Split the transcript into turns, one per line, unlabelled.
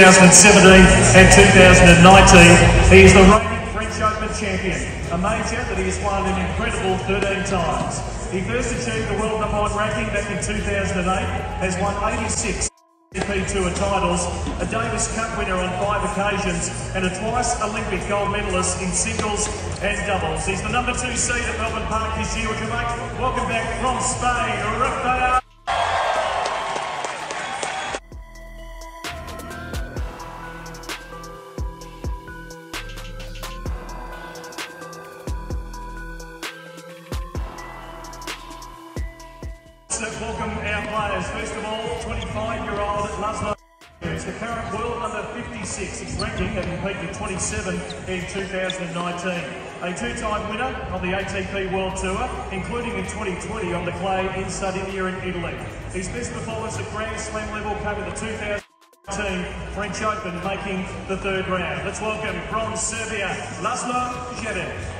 2017 and 2019. He is the reigning French Open champion, a major that he has won an incredible 13 times. He first achieved the world number one ranking back in 2008, has won 86 ATP Tour titles, a Davis Cup winner on five occasions, and a twice Olympic gold medalist in singles and doubles. He's the number two seed at Melbourne Park this year, which will make welcome back from Spain. Players. First of all, 25-year-old Laszlo. He's the current world number 56. His ranking having peaked at 27 in 2019. A two-time winner on the ATP World Tour, including in 2020 on the clay in Sardinia in Italy. His best performance at Grand Slam level came at the 2019 French Open, making the third round. Let's welcome from Serbia, Laszlo Djere.